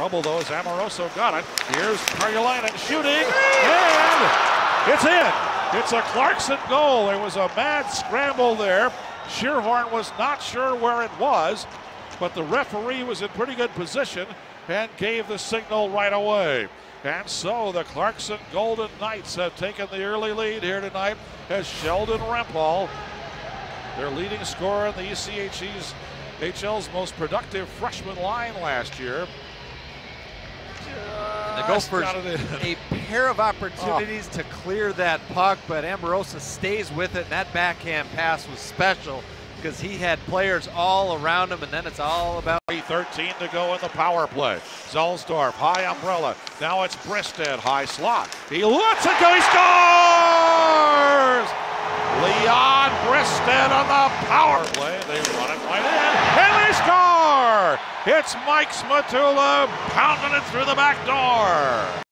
trouble though as Amoroso got it. Here's Carolina shooting, and it's in. It's a Clarkson goal. There was a mad scramble there. Schierhorn was not sure where it was, but the referee was in pretty good position and gave the signal right away. And so the Clarkson Golden Knights have taken the early lead here tonight as Sheldon Rempal, their leading scorer in the ECHE's HL's most productive freshman line last year. The ah, Gophers a pair of opportunities oh. to clear that puck, but Amorosa stays with it, and that backhand pass was special because he had players all around him, and then it's all about. 13 to go in the power play. Zuhlsdorf, high umbrella. Now it's Bristedt, high slot. He lets it go, he scores! Leon Bristedt on the power play. They run it right in, and they score! It's Mike Szmatula pounding it through the back door.